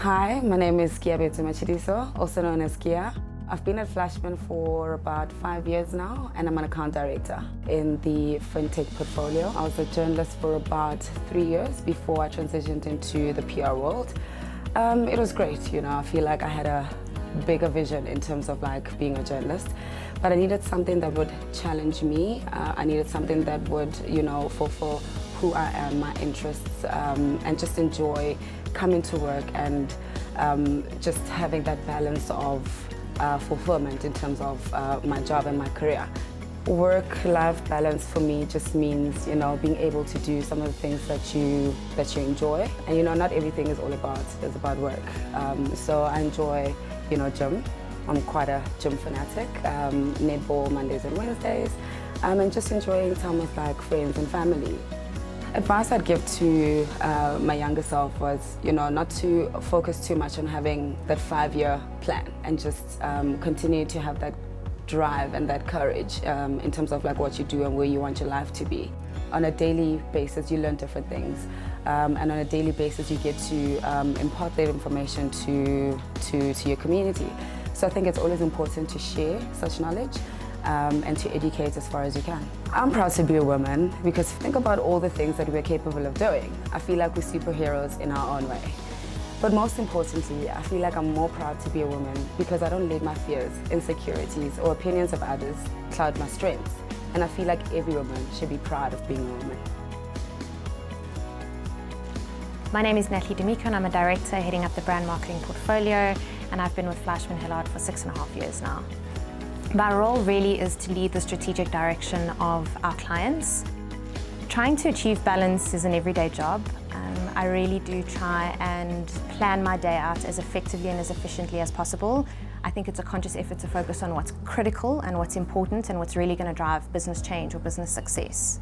Hi, my name is Kea Betu Matshediso, also known as Kea. I've been at Fleishman for about five years now and I'm an account director in the fintech portfolio. I was a journalist for about three years before I transitioned into the PR world. Um, it was great, you know, I feel like I had a bigger vision in terms of like being a journalist but I needed something that would challenge me. Uh, I needed something that would, you know, fulfill who I am, my interests, um, and just enjoy coming to work and um, just having that balance of uh, fulfillment in terms of uh, my job and my career. Work-life balance for me just means, you know, being able to do some of the things that you that you enjoy. And you know, not everything is all about is about work. Um, so I enjoy, you know, gym. I'm quite a gym fanatic. Um, netball Mondays and Wednesdays, um, and just enjoying time with like friends and family. Advice I'd give to uh, my younger self was, you know, not to focus too much on having that five-year plan and just um, continue to have that drive and that courage um, in terms of like what you do and where you want your life to be. On a daily basis, you learn different things, um, and on a daily basis, you get to um, impart that information to, to, to your community. So I think it's always important to share such knowledge um, and to educate as far as you can. I'm proud to be a woman because think about all the things that we're capable of doing. I feel like we're superheroes in our own way. But most importantly, I feel like I'm more proud to be a woman because I don't let my fears, insecurities, or opinions of others cloud my strengths. And I feel like every woman should be proud of being a woman. My name is Natalie D'Amico and I'm a director heading up the brand marketing portfolio and I've been with FleishmanHillard for six and a half years now. My role really is to lead the strategic direction of our clients. Trying to achieve balance is an everyday job. Um, I really do try and plan my day out as effectively and as efficiently as possible. I think it's a conscious effort to focus on what's critical and what's important and what's really going to drive business change or business success.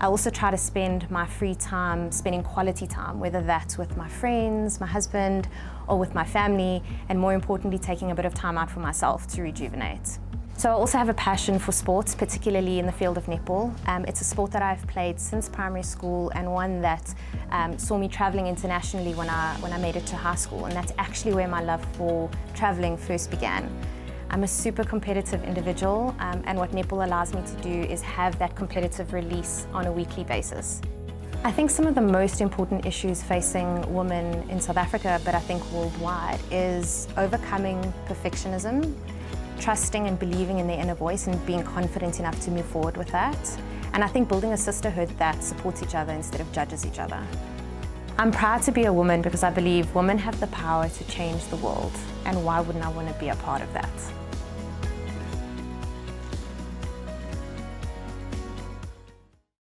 I also try to spend my free time spending quality time, whether that's with my friends, my husband, or with my family, and more importantly, taking a bit of time out for myself to rejuvenate. So I also have a passion for sports, particularly in the field of netball. Um, it's a sport that I've played since primary school and one that um, saw me travelling internationally when I, when I made it to high school and that's actually where my love for travelling first began. I'm a super competitive individual um, and what netball allows me to do is have that competitive release on a weekly basis. I think some of the most important issues facing women in South Africa, but I think worldwide, is overcoming perfectionism trusting and believing in their inner voice and being confident enough to move forward with that. And I think building a sisterhood that supports each other instead of judges each other. I'm proud to be a woman because I believe women have the power to change the world and why wouldn't I want to be a part of that?